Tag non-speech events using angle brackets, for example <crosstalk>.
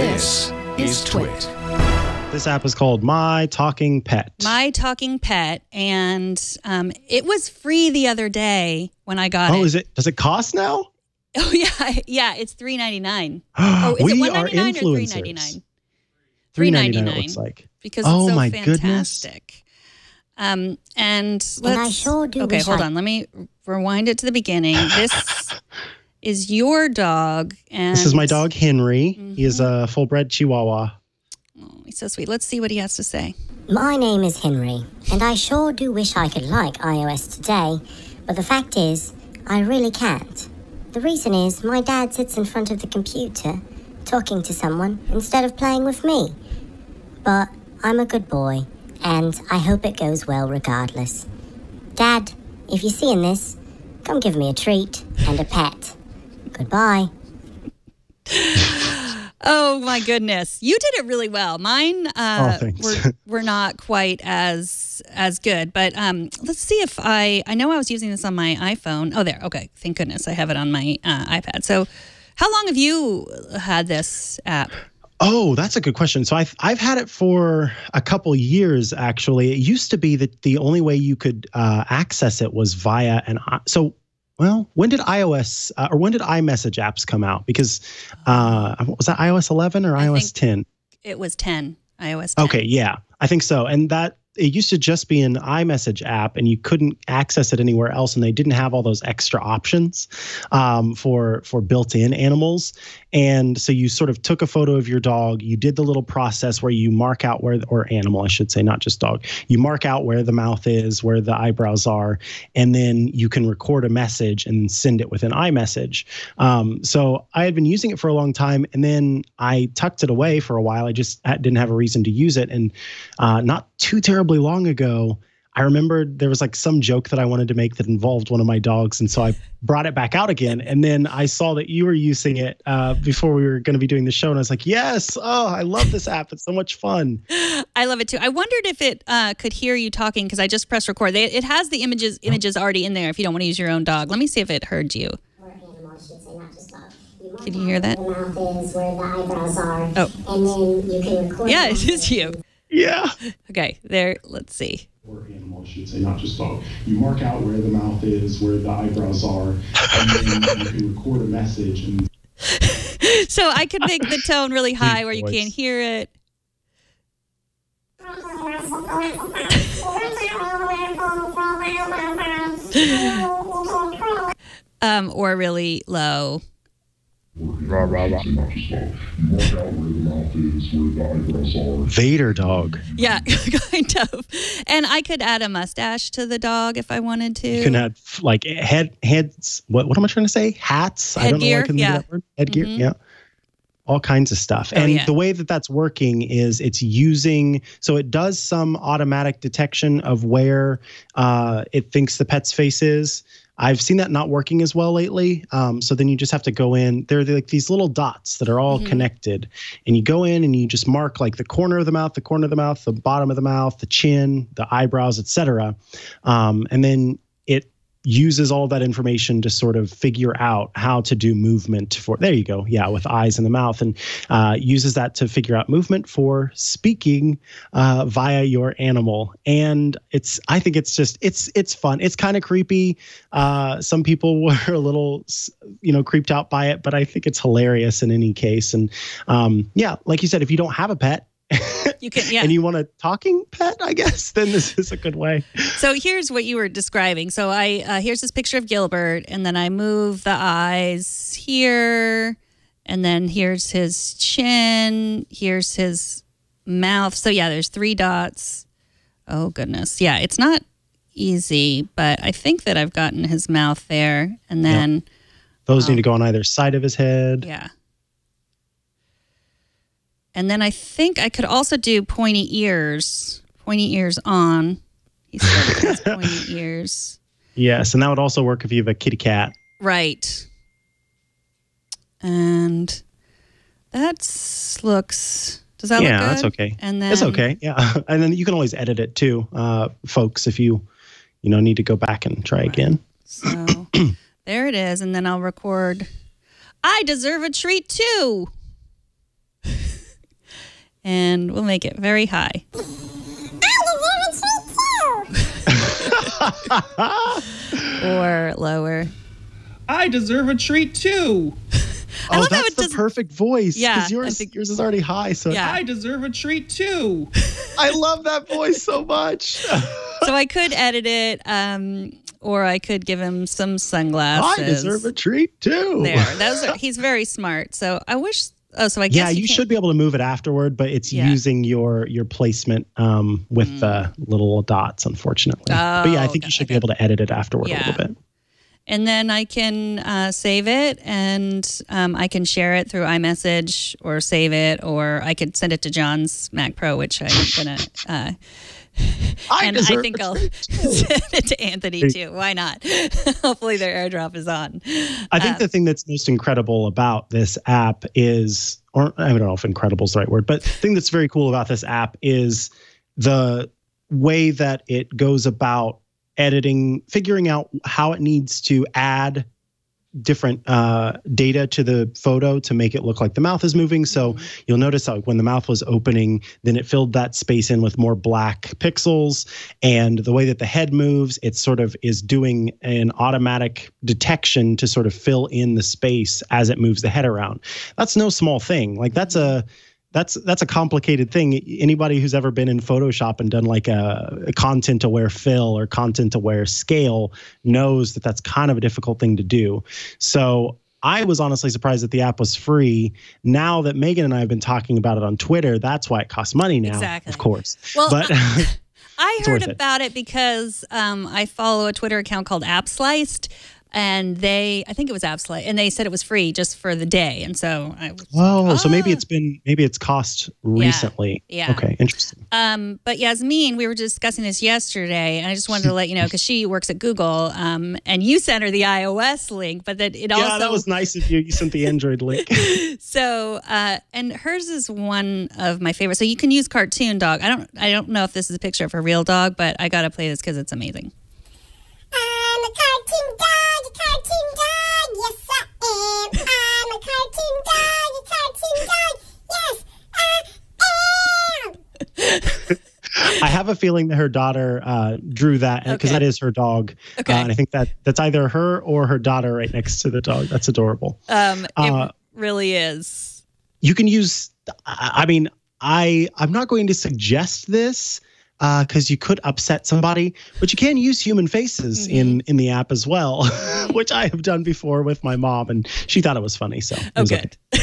This is Twit. This app is called My Talking Pet. My Talking Pet, and um, it was free the other day when I got it. oh, it. is it? Does it cost now? <laughs> Oh yeah, yeah. It's three ninety nine. <gasps> Oh, is we it one are or three influencers. ninety nine? Three ninety nine. $3.99. Looks like. Because Oh, it's so my goodness. fantastic. Um, and let's. And I sure do okay, hold I- on. Let me rewind it to the beginning. This <laughs> is your dog, and This is my dog Henry. He is Mm-hmm. a full bred Chihuahua. Oh, he's so sweet. Let's see what he has to say. My name is Henry, and I sure do wish I could like iOS today, but the fact is, I really can't. The reason is, my dad sits in front of the computer, talking to someone, instead of playing with me. But I'm a good boy, and I hope it goes well regardless. Dad, if you're seeing this, come give me a treat and a pet. Goodbye. Oh my goodness, you did it really well. Mine Oh, uh, thanks. were were not quite as as good, but um, let's see if I I know I was using this on my iPhone. Oh, there. Okay, thank goodness I have it on my uh, iPad. So, how long have you had this app? Oh, that's a good question. So I've I've had it for a couple years actually. It used to be that the only way you could uh, access it was via an so. Well, when did iOS uh, or when did iMessage apps come out? Because uh, was that iOS 11 or I iOS 10? It was ten iOS. 10. Okay, yeah, I think so. And that it used to just be an iMessage app, and you couldn't access it anywhere else, and they didn't have all those extra options um, for for built-in animals. And so you sort of took a photo of your dog. You did the little process where you mark out where or animal, I should say, not just dog. You mark out where the mouth is, where the eyebrows are, and then you can record a message and send it with an iMessage. Um, so I had been using it for a long time, and then I tucked it away for a while. I just didn't have a reason to use it, and uh, not too terribly long ago. I remembered there was like some joke that I wanted to make that involved one of my dogs, and so I brought it back out again. And then I saw that you were using it uh, before we were going to be doing the show, and I was like, "Yes! Oh, I love this app. It's so much fun." <gasps> I love it too. I wondered if it uh, could hear you talking because I just pressed record. They, it has the images images already in there. If you don't want to use your own dog, let me see if it heard you. Can you hear that? The mouth is where the eyebrows are. Oh. And then you can record. Yeah, it is you. Yeah. Okay, there. Let's see. Or animal, I should say, not just dog. You mark out where the mouth is, where the eyebrows are, and then you can record a message and <laughs> So I could make the tone really high where you can't hear it. <laughs> Um, or really low. Vader dog. Yeah, <laughs> kind of. And I could add a mustache to the dog if I wanted to. You can add like head heads. What what am I trying to say? Hats. I don't know. why I Headgear, couldn't yeah. that word. Headgear. Mhm. Yeah. All kinds of stuff. Oh, and yeah. the way that that's working is it's using so it does some automatic detection of where uh, it thinks the pet's face is. I've seen that not working as well lately. Um, so then you just have to go in. They're like these little dots that are all Mhm. connected, and you go in and you just mark like the corner of the mouth, the corner of the mouth, the bottom of the mouth, the chin, the eyebrows, etc. Um, and then it uses all that information to sort of figure out how to do movement for there you go yeah with eyes in the mouth and uh, uses that to figure out movement for speaking uh, via your animal. And it's i think it's just it's it's fun. It's kind of creepy. Uh, some people <laughs> were a little you know creeped out by it but i think it's hilarious in any case. And um, yeah like you said if you don't have a pet <laughs> You can, yeah. and you want a talking pet i guess <laughs> then this is a good way So here's what you were describing. So I uh, here's this picture of Gilbert, and then I move the eyes here, and then here's his chin. Here's his mouth. So yeah, there's three dots. Oh goodness, yeah, it's not easy, but I think that I've gotten his mouth there, and then those need to go on either side of his head yeah. And then I think I could also do pointy ears. Pointy ears on. He has <laughs> pointy ears. Yes, and that would also work if you have a kitty cat. Right. And that looks. Does that yeah, look good? that's okay. And then It's okay. Yeah, <laughs> and then you can always edit it too, uh, folks, if you you know need to go back and try again. So <clears throat> there it is, and then I'll record. I deserve a treat too. And we'll make it very high. <laughs> <laughs> or lower. I deserve a treat too. I oh, that's the does- perfect voice. Yeah, because I yours think- yours is already high. So Yeah. I deserve a treat too. <laughs> I love that voice so much. So I could edit it, um, or I could give him some sunglasses. I deserve a treat too. there. Those are, he's very smart. So I wish. Oh, so I guess yeah, you, can't- should be able to move it afterward, but it's Yeah. using your your placement um, with the little dots, unfortunately. but yeah, I Oh, think you should okay. be able to edit it afterward a little bit. and then I can uh, save it, and um, I can share it through iMessage or save it, or I could send it to John's Mac Pro, which I'm gonna. Uh, <laughs> I and I think I'll <laughs> send it to Anthony too. Why not? <laughs> Hopefully their airdrop is on. I think the um, thing that's most incredible about this app is, or I don't know if incredible is the right word, but the thing that's very cool about this app is the way that it goes about editing, figuring out how it needs to add different uh, data to the photo to make it look like the mouth is moving. So you'll notice how when the mouth was opening, then it filled that space in with more black pixels. And the way that the head moves, it sort of is doing an automatic detection to sort of fill in the space as it moves the head around. That's no small thing. Like that's a that's that's a complicated thing. Anybody who's ever been in Photoshop and done like a, a content aware fill or content aware scale knows that that's kind of a difficult thing to do. So I was honestly surprised that the app was free. Now that Megan and I have been talking about it on Twitter, that's why it costs money now. Exactly. Of course. Well, but <laughs> I <laughs> It's heard worth it. about it because um, I follow a Twitter account called App Sliced, and they, I think it was Sliced, and they said it was free just for the day, and so I was oh, so maybe Ah. it's been maybe it's cost recently. yeah. Okay, interesting. Um, but Yasmin, we were discussing this yesterday, and I just wanted to let you know because she works at Google, um, and you sent her the iOS link, but that it also yeah, that was nice of you. You sent the Android link. <laughs> <laughs> so uh, and hers is one of my favorites. So you can use cartoon dog. I don't I don't know if this is a picture of her real dog, but I gotta play this because it's amazing. A feeling that her daughter uh, drew that because Okay. that is her dog. Okay. Uh, and I think that that's either her or her daughter right next to the dog. That's adorable. Um, Uh, it really is. You can use. I mean, I I'm not going to suggest this because you could upset somebody, but you can use human faces Mm-hmm. in in the app as well, <laughs> which I have done before with my mom, and she thought it was funny. So it Oh, was good. <laughs>